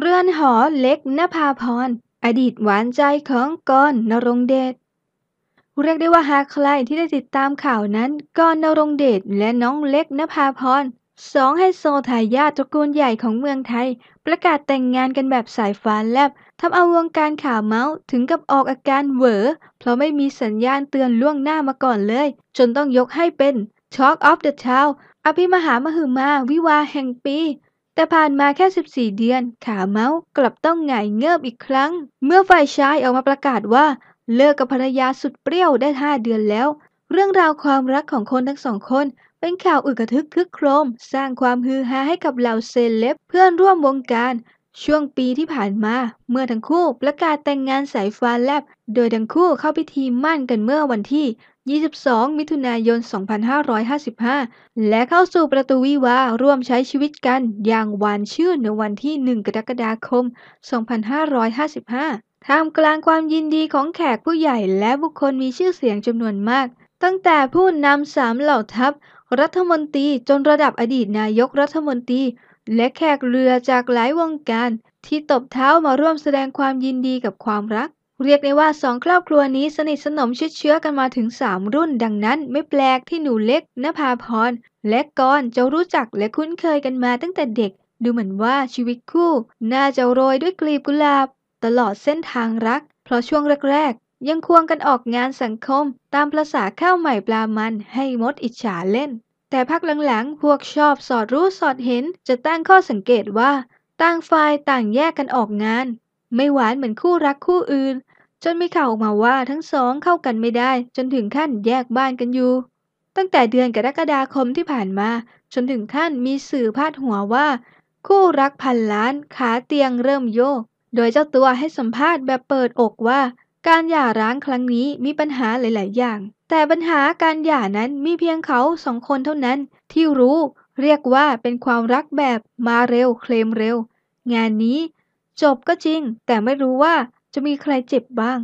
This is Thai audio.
เรือนหอเล็กนภาพร อดีตหวานใจของกรณ์นรงเดช เรียกได้ว่าหากใครที่ได้ติดตามข่าวนั้นกรณ์นรงเดชและน้องเล็กนภาพรสองไฮโซทายาทตระกูลใหญ่ของเมืองไทย ประกาศแต่งงานกันแบบสายฟ้าแลบทำเอาวงการข่าวเมาส์ถึงกับออกอาการเหวอ เพราะไม่มีสัญญาณเตือนล่วงหน้ามาก่อนเลย จนต้องยกให้เป็น Talk of the Town อภิมหามหึมาวิวาแห่งปี แต่ผ่านมาแค่ 14 เดือน ขาเมาส์กลับต้องหงายเงิบอีกครั้ง เมื่อฝ่ายชายออกมาประกาศว่า เลิกกับภรรยาสุดเปรี้ยวได้ 5 เดือนแล้ว เรื่องราวความรักของคนทั้งสองคน เป็นข่าวอึกกระทึกคึกโครม สร้างความฮือฮาให้กับเหล่าเซเลบเพื่อนร่วมวงการ ช่วงปีที่ผ่านมา เมื่อทั้งคู่ประกาศแต่งงานสายฟ้าแลบ โดยทั้งคู่เข้าพิธีมั่นกันเมื่อวันที่ 22 มิถุนายน 2555 และเข้าสู่ประตูวิวาร่วมใช้ชีวิตกันอย่างหวานชื่นในวันที่ 1 กรกฎาคม 2555 ท่ามกลางความยินดีของแขกผู้ใหญ่และบุคคลมีชื่อเสียงจำนวนมาก ตั้งแต่ผู้นำสามเหล่าทัพ รัฐมนตรีจนระดับอดีตนายกรัฐมนตรี และแขกเรือจากหลายวงการ ที่ตบเท้ามาร่วมแสดงความยินดีกับความรัก เรียกได้ว่าสองครอบครัวนี้สนิทสนมชิดเชื้อกันมาถึง 3 รุ่น ดังนั้นไม่แปลกที่หนูเล็กนภาพร และกรณ์จะรู้จักและคุ้นเคยกันมาตั้งแต่เด็ก ดูเหมือนว่าชีวิตคู่ น่าจะโรยด้วยกลีบกุหลาบ ตลอดเส้นทางรัก เพราะช่วงแรกๆ ยังควงกันออกงานสังคม ตามประษาข้าวใหม่ปลามันให้มดอิจฉาเล่น แต่พักหลังๆ พวกชอบสอดรู้สอดเห็น จะตั้งข้อสังเกตว่า ต่างฝ่ายต่างแยกกันออกงาน ไม่หวานเหมือนคู่รักคู่อื่น จนมีข่าวออกมาว่าทั้งสองเข้ากันไม่ได้ จนถึงขั้นแยกบ้านกันอยู่ ตั้งแต่เดือนกรกฎาคมที่ผ่านมา จนถึงขั้นมีสื่อพาดหัวว่า คู่รักพันล้านขาเตียงเริ่มโยก โดยเจ้าตัวให้สัมภาษณ์แบบเปิดอกว่า การหย่าร้างครั้งนี้มีปัญหาหลาย ๆ อย่าง แต่ปัญหาการหย่านั้นมีเพียงเขาสองคนเท่านั้นที่รู้ เรียกว่าเป็นความรักแบบมาเร็วเคลมเร็ว งานนี้ จบก็จริง แต่ไม่รู้ว่าจะมีใครเจ็บบ้าง